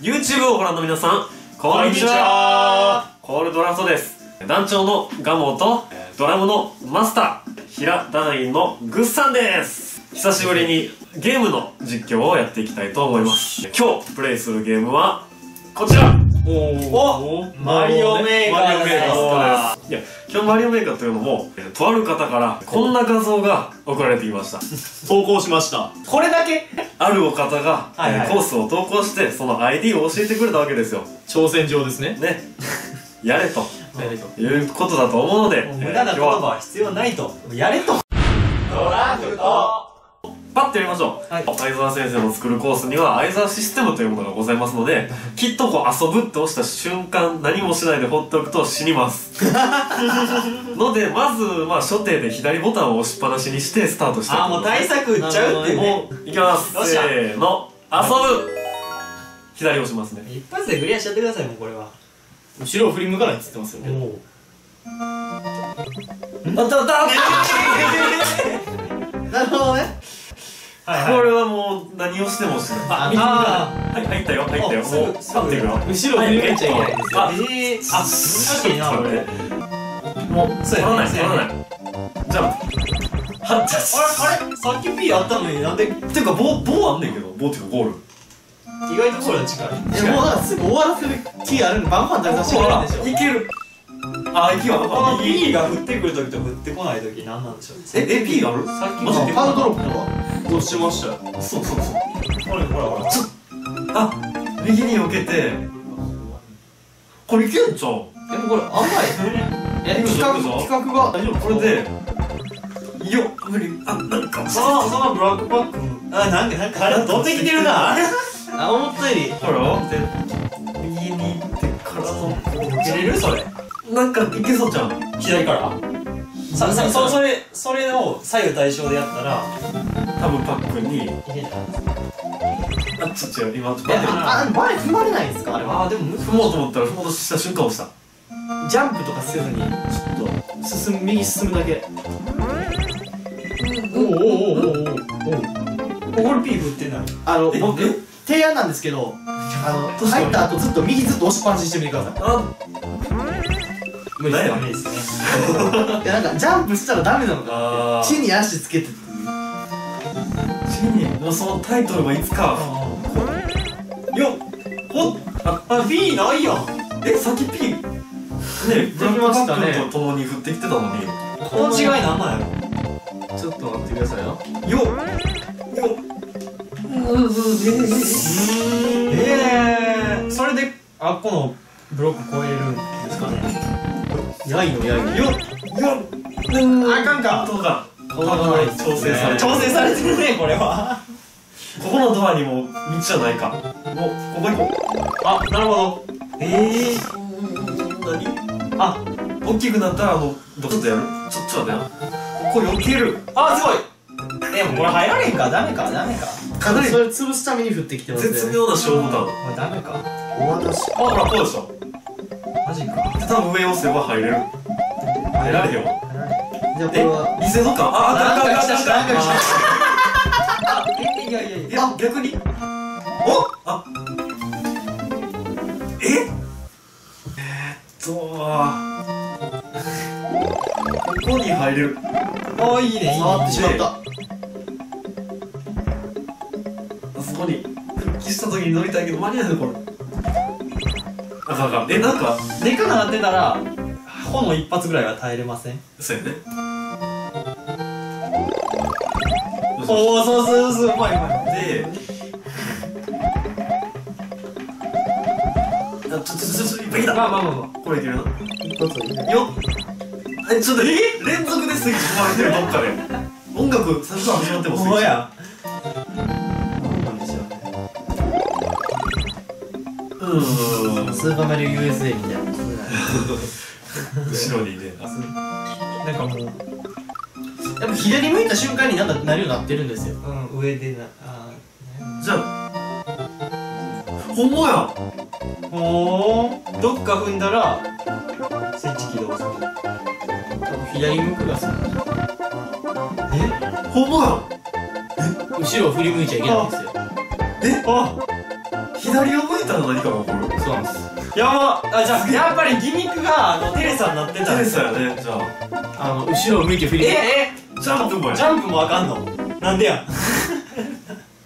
YouTube をご覧の皆さんこんにちは。コールドラフトです。団長のガモとえードラムのマスター平団員のグッさんです。久しぶりにゲームの実況をやっていきたいと思います。今日プレイするゲームはこちら。おマリオメーカーです。いや今日マリオメーカーというのもえーとある方からこんな画像が送られてきました。投稿しました。これだけ？あるお方が、はいはい。えーコースを投稿してその ID を教えてくれたわけですよ。挑戦状ですね。ね。やれと。やれと。いうことだと思うので、無駄な言葉は必要ないと。やれと。ドラフトパッとやりましょう、はい。相沢先生の作るコースには相沢システムというものがございますので きっとこう遊ぶって押した瞬間何もしないで放っておくと死にます。のでまずまあ初手で左ボタンを押しっぱなしにしてスタートしたいああもう対策打っちゃうっていうね。もういきます。よっしゃ。せーの遊ぶ。左押しますね。一発でクリアしちゃってくださいもうこれは。後ろを振り向かないって言ってますよね。もう。あったあった！なるほどねはいこれはもう何をしてもあ右あはい入ったよ入ったよ。もう立っていくよ後ろを振り向いちゃいけないんですよ。あええあ難しいなこれもうそうやね。取らない。取らない。じゃあはっあれあれさっき P あったのになんでていうか棒棒あんねんけど。棒っていうかゴール意外とこれ近いいやもうすぐ終わらせる気あるんでバンバン食べさせてくれるんでしょいけるあいけよこの P が降ってくる時と降ってこない時何なんでしょうええ P がある？さっきマジでパウドロップとはどうしましたよそうそうそう。ほらほらほらあ右に避けて。これいけんじゃんでもこれ甘いえ企画企画が。大丈夫これでよ。っ無理。あなんか。そのそのブラックパック。あなんかなんか。あれ取ってきてるな。あ思ったより。ほら。で右に行ってからの抜けれる？それなんかいけそうじゃん。左から。ささそそれそれを左右対称でやったら多分パックンにあっちょっとえ待ってああ前踏まれないんですか？あれは。あーでもむ踏もうと思った。ら踏もうとした瞬間押した。ジャンプとかせずにちょっと進む右進むだけ。おおおおおおおこれ P 振ってなあの僕え？提案なんですけどあの入った後ずっと右ずっと押しっぱなしにしてみてください。あ無理です何やダメですね。いやなんかジャンプしたらダメなのかあ地に足つけて地に？もうそのタイトルはいつかよっ。ほっ。ああ B ないや。んえさっき P ねブラックましたね。パックンと共に振ってきてたのに。この。違いなんなんや。ろちょっと待ってくださいよ。よっ。よっ。ええそれであっこのブロック超えるんですかね。やいのやいの。よっよっうん。あかんか。とかこんない調整されて調整されてるねこれは。ここのドアにも道じゃないか。もうここにも。あなるほど。ええ何？あ大きくなったらあのどこでやる？ちょちょっと待ってな。ここ避ける。あすごい。えもうこれ入られんか。ダメかダメか。かなりそれ潰すために振ってきてますよね。絶妙な勝負ボタンこれダメかお私あほらこうでしょ。マジか。で多分上押せば入れる。入られへんわ。じゃあこれえはリセドかああなんかあ来たしたなんか来たいやいやいやあ逆におあええー、っとここに入れるあいいねいいね触ってしまったあそこに復帰した時に乗りたいけど間に合わないこれあかかんえなんかでっかくなってたら炎一発ぐらいは耐えれません？そうやね。おおそうそうそう。うまいうまいであちょちょちょちょいっぱい来たまあまあまあまこれいけるな一発でよっえちょっとえ連続でスイッチ踏まれてるどっかで音楽最初から始まってもスイやうーん。スーパーマリオ USA みたいな。後ろにねなんかもうやっぱ左向いた瞬間になんかなるようになってるんですよ。うん上でなあじゃあほんまや。ほーどっか踏んだらスイッチ起動する。多分左向くがさほんまや。後ろを振り向いちゃいけないんですよ。あ左左を向いたら何かが起こる。そうなんですいやもうあじゃあやっぱりギミックがあのテレサになってたテレんですサやね。じゃあ。あの後ろを向いて振りええジャンプもやジャンプもあかんの？なんでや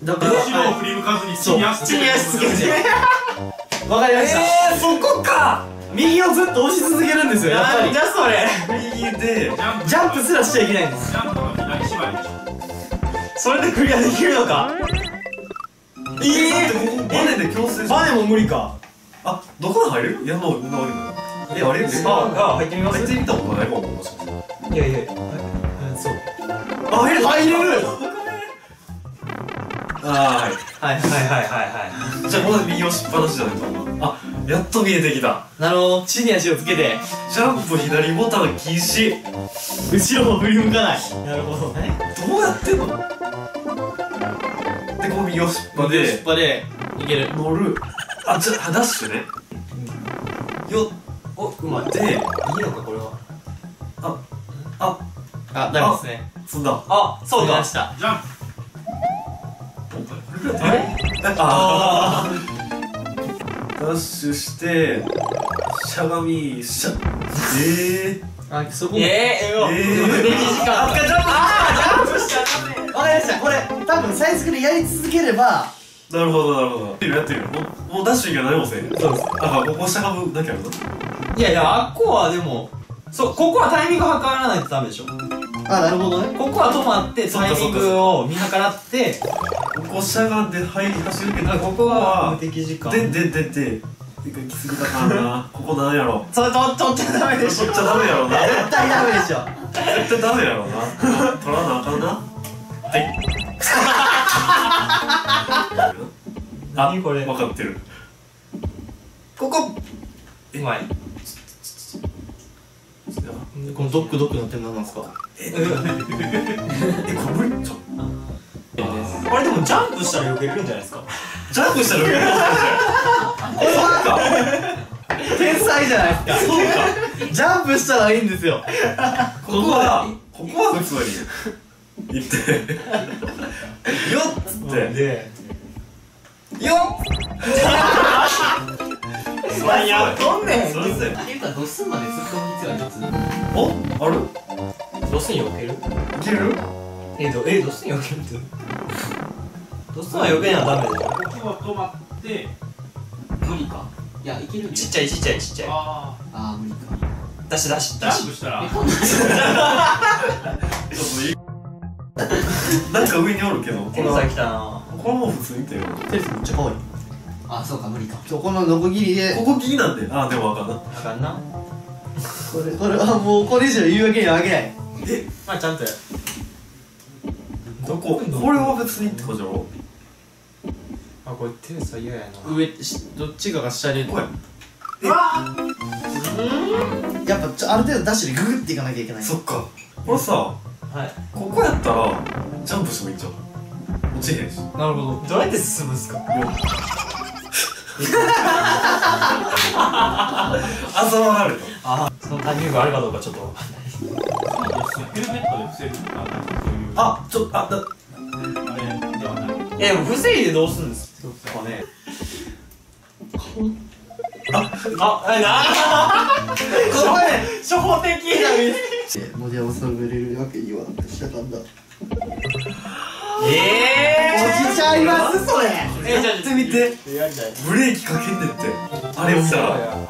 だから後ろを振り向かずに地に足つけて地に足つけて。わかりました、えー、そこか。右をずっと押し続けるんですよやっぱり。じゃそれ。右でジャンプすらしちゃいけないんです。ジャンプの左縛りでしょ。それでクリアできるのかええバネで強制バネも無理か。あどこに入る？いやもう乗るの。えあれ？えああ入ってみます？入ってみたことないもんもしかして。いやいやそう。あ入れる？入れる！あーはい。はいはいはいはいはじゃあこの右押しっぱなしじゃないと。思うあやっと見えてきた。なるほど。地に足をつけて。ジャンプ左ボタン禁止後ろを振り向かないい。なるほどね。どうやってんの？でこう右押しっぱで。でぱでいける。乗る。あじゃあダッシュねよおうまいでいいのかこれは。ああ。あダメですね。そんだ。あそうか。出ました。ジャン。プあれ？あダッシュしてしゃがみしゃええあそこも。ええー、えー。無敵時間あジャンプあジャンプしちゃダメわかりました。これ多分サイズクでやり続ければ。なるほどなるほど。やってるやってるもうもうダッシュ以外何もせえへんそうです。あここしゃがむだけあるないやいやあっこはでもそうここはタイミング測らないとダメでしょ。あなるほどね。ここは止まってタイミングを見計らって。ここしゃがんで入り走るけどここは無敵時間。でででで。一回きすぎたかなここなんやろ。それと取っちゃダメでしょ。取っちゃダメやろな。絶対ダメでしょ。絶対ダメやろな。取らなあかんなはい。あ 何これ？分かってる。ここ。うまい。このドックドックの点何なんですか？え。これ無理ちょ。あれでもジャンプしたら避けれるんじゃないですか？ジャンプしたら上にそうか。天才じゃないですか。そうか。ジャンプしたらいいんですよ。ここはここは普通に行って。よっつって。で。よっ。それやとんねん。それせっていうか度数まで突っ込む必要は一つ。おある？ドスに避ける？いける？えどえドスに避けるって。ドスは避けなダメでしょここは止まって無理か。いやいけるんちっちゃいちっちゃいちっちゃい。あああ無理か。出し出しジ出し。ャンプしたら なんか上におるけどこ天才来たな。これもう普通にいたよ。テレスめっちゃ可愛い。あそうか無理か。そうこのノコギリで。ここ気になんで。あでもわかんなあかんな。これこれはもうこれ以上言うわけにはあげない。え？まあちゃんとや。どこ？これは別にってことじゃろ？あこれ天才嫌やな。上しどっちかが下でこれやっぱちょある程度ダッシュでググっていかなきゃいけない。そっか。これさはい。ここやったらジャンプしてもいいんちゃう落ちへんし。なるほど。どうやって進むんすか？あざ笑われたあそのタイミングがあるかどうかちょっと。わかんないヘルメットで伏せるとかあちょあだあれではない。えでも防いでどうするんです？かね。ああえなここで初歩的なミス文字を収めれるわけにはしたかんだ。え落ちちゃいます。それ。えじゃあやってみて。ブレーキかけんねんって。あれさ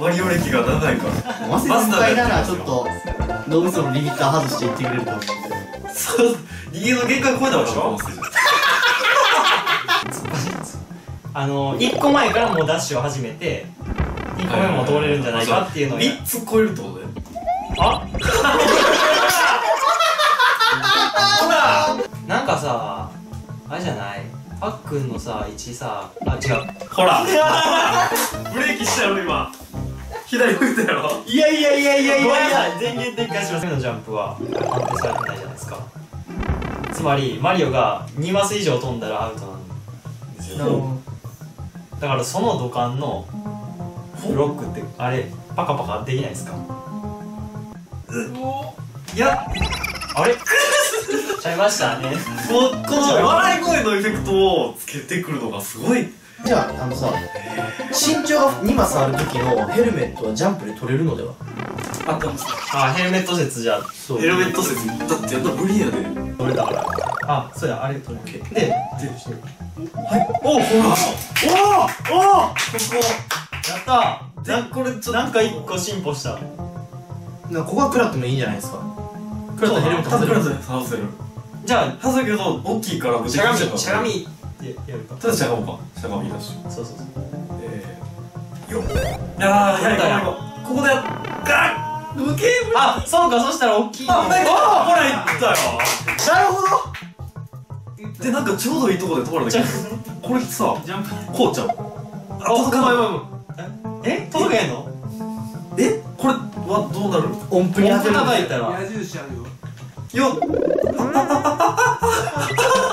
マリオ歴が長いから。マセ先輩ならちょっと脳みそのリミッター外していってくれると思うんでそう。人間の限界超えたわけでしょあの1個前からもうダッシュを始めて2個目も通れるんじゃないかっていうのをや3つ超えるってことねあ？かさあれじゃない？あっくんのさ位置さあ違う。ほら。ブレーキしたやろ今。左向いたやろいやいやいやいやいや。い。や電源的化します。のジャンプは。判定されてないじゃないですか。つまりマリオが2マス以上飛んだらアウトなんですよ。だからその土管のブロックってあれパカパカできないですか？いやあれ？ちゃいましたね。この笑い声のエフェクトをつけてくるのがすごい。じゃああのさ身長が2マスある時のヘルメットはジャンプで取れるのでは？あったんです。あヘルメット説じゃあ。そう。ヘルメット説。だってやったら無理やで。取れたから。あそうやあれ取れででおおほら。おおおここ。やった。なこれちょっと。なんか一個進歩した。なここは食らってもいいんじゃないですか。食らったらヘルメットせるじゃ外せるけど大きいからあしゃがみしゃがみってやるか。ただしゃがむか。しゃがみだし。そうそうそう。えーよっ。ああやりたいここでやっガッ！無形あそうかそしたら大きいのあほらいったよ。なるほど。でなんかちょうどいいとこで止まるんだけど。これさジャンプ。こうちゃう。あ届かないえ？届けへんの？え？これはどうなる？音符に当てたら。矢印あるよよっ。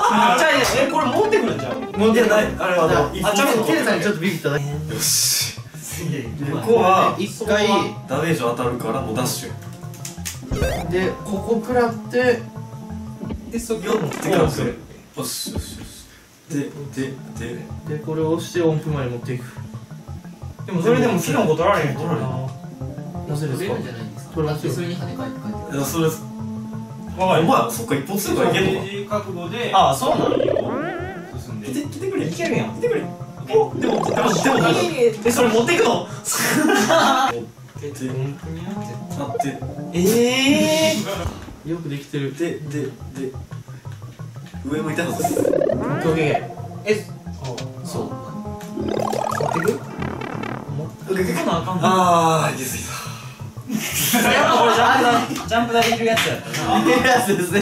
あじゃあえこれ持ってくるんじゃん。もういやない。あれはあのあちょっとケレさんにちょっとビビっただけよしすげえここは一回ダメージ当たるからもうダッシュ。でここ食らってでそよって。からするよしよしよしででで。でこれを押して音符まで持っていく。でもそれでもキノコ取られへん取られへんなぜですか取れるんじゃないんですか。取れますよそれに跳ね返って帰っていやそれお前そっか一歩通過いけんのか。ページ覚悟であそうなの進んで。来て来てくれいけるやん。来てくれおでもでもでもでもえそれ持っていくの？でであって。ええよくできてる。ででで上向いたはずです。オッケえそう持ってく持ってくなあかんのああ行き過ぎやっぱこれジャンプ台ジャンプ台い。るやつやったなーい。い。やつですね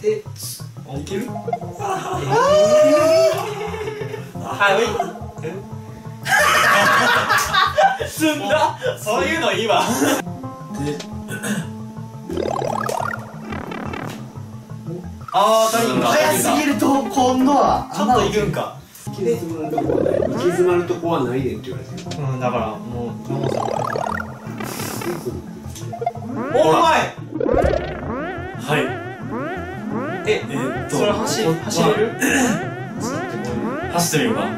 でたい。けるはい。すんだそうい。うのい。い。わであー足りんか早すぎると今度はちょっとい。くんか行き詰まるとこはない。行き詰まるとこはない。ねんって言われてるうんだからもうどうもさほらお前はい。ええーっと。それ走る？走れる？走ってみようか。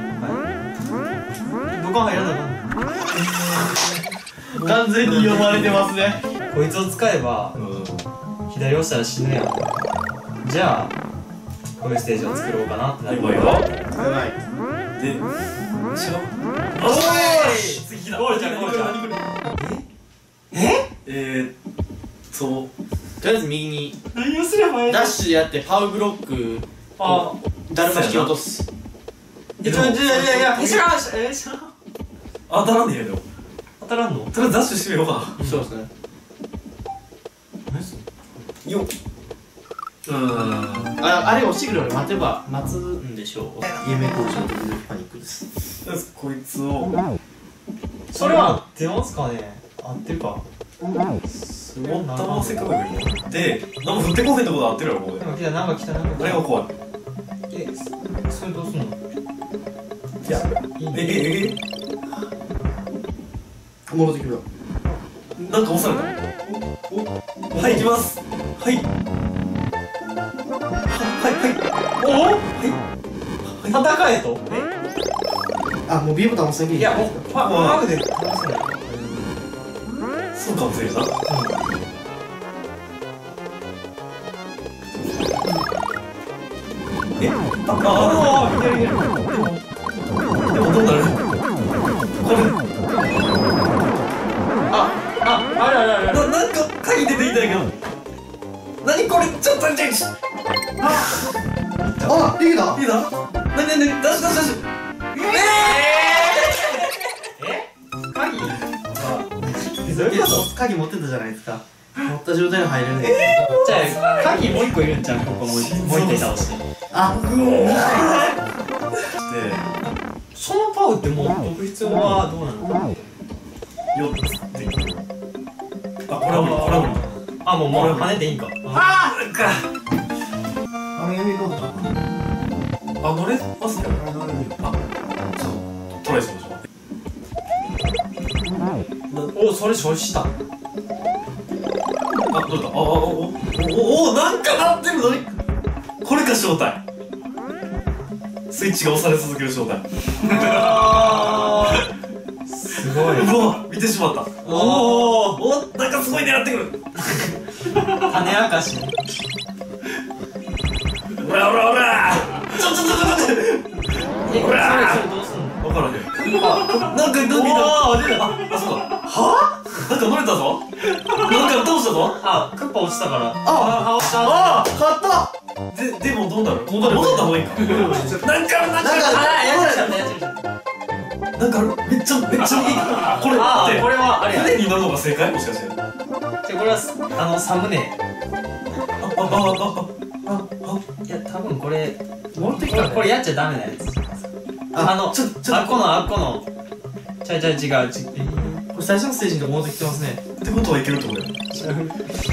どこ入らないか完全に読まれてますね。こいつを使えばうん。左押したら死ぬやん。じゃあこういうステージを作ろうかなってなるいいわよ。はい。で違うおい！次だゴールちゃんゴールちゃんええーっととりあえず右に何をすればいいの？ダッシュでやってパウブロックあ。だるま引き落とす。えちょちょいやいやえ知らんしえ知らん。当たらねえよ当たらんの？とりあえずダッシュしてみようか。そうですね。よっ。うー。んああれ押してくるまで待てば待つんでしょう。夢工場でパニックです。とりあえずこいつを。それは合ってますかね？合ってるか持ったまませっかくだけどでなんか振ってこへんってこってるやろここで。なんか来たなんか来たなんか来た。あれが怖いえそれどうすんの？いやいいねえええ戻ってくるなんか押されたはい行きますはいはいはいおはい戦えとあもう B ボタン押さなきゃいいやもうファまあマグでそうかもしれんな。え？ああああいけるいけるでもどうなる？これ。ああるあるあるあるななんか鍵出てきたんやけど。何これ？ちょっと待って。あできたいいな何何何？出し出し出し鍵どういうこと鍵持ってたじゃないですか。持った状態で入れじゃあ鍵もう一個いるんじゃんここもう一もう一回倒してあしてそのパウってもう置く必要はどうなの？4つってあこれは無理これは無理あもうもう跳ねていいんかあーかあれやめとったあ乗れますねあれ乗れるよあちょっとトライしましょうおそれ消費したあどうだ？ああおおおおなんかなってるのに。これか正体。すスイッチが押され続ける状態すごい。うわ見てしまった。おおおなんかすごい狙ってくる。種明かしオラオラオラちょちょちょちょちえこれそれほら分からへんなんかなんかおお出た。あそうだは？なんか乗れたぞ。なんか倒したぞ。あクッパ落ちたから。あ。ああ勝った。ででもどうなる？戻る戻った方がいいかなんかある？なんかあやっちゃったやっちゃったなんかある？めっちゃめっちゃいい。これって。あこれはあれや。船に乗るのが正解？もしかして。あじゃこれはあのサムネ。あああいや多分これ持ってきたね。これやっちゃダメなやつ。ああのちょちょあっこのあっこの。ちゃうちゃう違う。ちこれ最初のステージのとこ持ってきてますね。ってことはいけるとやちゃう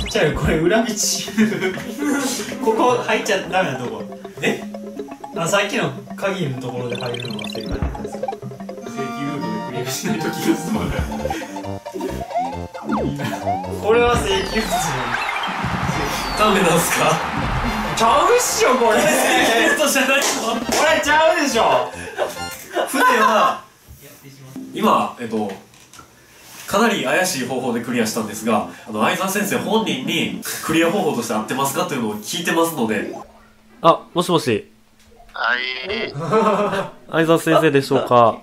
ちゃうこれ裏道。ここ入っちゃダメなとこ。え？あさっきの鍵のところで入るのが正解だったんですよ正規ルートでクリアしないと気が済まない。これは正規物ダメなんすか。ちゃうっしょこれ。正規ルートじゃないの。これちゃうでしょ。船は今えっとかなり怪しい方法でクリアしたんですがあの相沢先生本人にクリア方法として合ってますかというのを聞いてますので。あもしもし。はい、相沢先生でしょうか？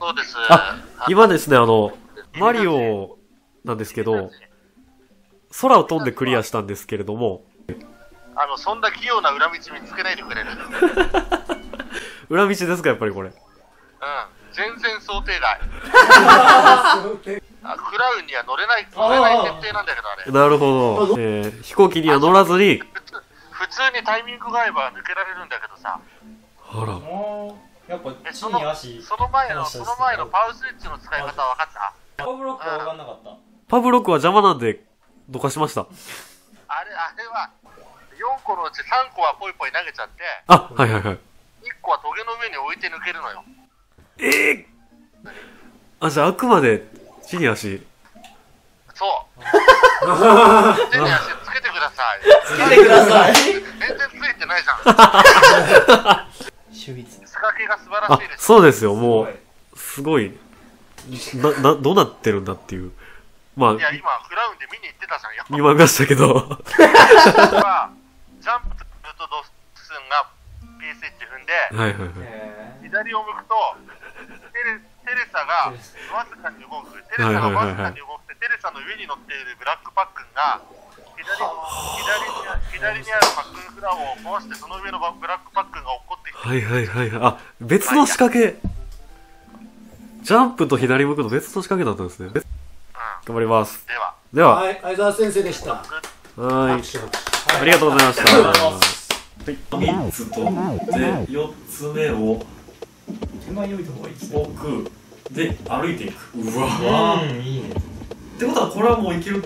そうです。あ今ですねあのマリオなんですけど空を飛んでクリアしたんですけれども。あの、そんな器用な裏道見つけないでくれる。うん、裏道ですかやっぱりこれ。全然想定外。あクラウンには乗れない、乗れない設定なんだけど、あれ。なるほど、えー、飛行機には乗らずに。普通普通にタイミングが合えば抜けられるんだけどさ、あら。もうやっぱ地えそのに足その前の、その前のパウスイッチの使い方分かった？パブロックは分かんなかった。パブロックは邪魔なんでどかしました。あれ、あれは、4個のうち3個はポイポイ投げちゃって、あはいはいはい。1個はトゲの上に置いて抜けるのよ。ええあじゃああくまで地に足そう。手に足つけてください。つけてください全然ついてないじゃん。秀逸仕掛けが素晴らあしいです。そうですよもうすごいななどうなってるんだっていうまあいや、今、クラウンで見に行ってたじゃんよ。見ましたけどは、ジャンプするとドスンが P スイッチ踏んで、はいはいはい左を向くと、サがわずかに動く。テレサがわずかに動くて、テレサの上に乗っているブラックパックンが、左左に左にあるパックンフラワーを壊して、その上のブラックパックンが落っこってきて、はいはいはいはい。あ別の仕掛け。ジャンプと左向くの別の仕掛けだったんですね。うん、頑張ります。では、では。はい相沢先生でした。はーいありがとうございました。はい、3つと、で、4つ目を手前に置いた方がいいですね。置く。で、歩いていく。うわうんいいねってことは、これはもういける。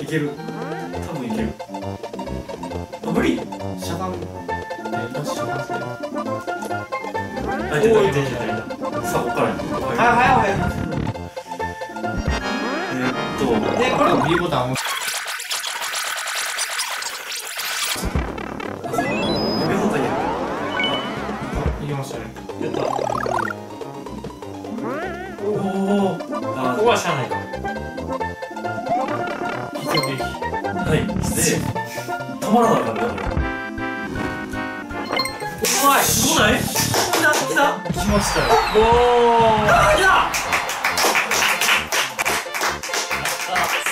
いける。多分いける。あ、無理しゃがんえダッシュしますねあ、出た出た出たさあ、ここからや。はいはいはいえーっと、でこれを B ボタンを押しましたよ。おー。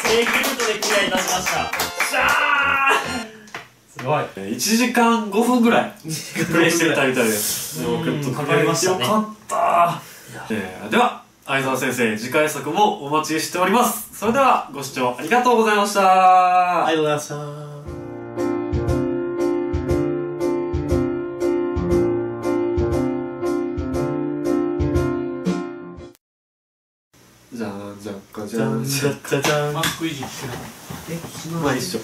正規ルートでクリアいたしました。しゃすごい。ー1時間5分ぐらいプレイしてみたみたいです。うんでもちょっとかかりましたね。よかった。えーでは相沢先生次回作もお待ちしております。それではご視聴ありがとうございました。ありがとうございましたかじじゃんじゃじゃん。マスクいじってなまあ一緒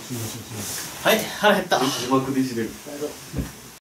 はい腹減った。字幕でいじれる